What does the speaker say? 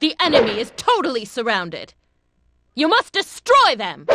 The enemy is totally surrounded. You must destroy them!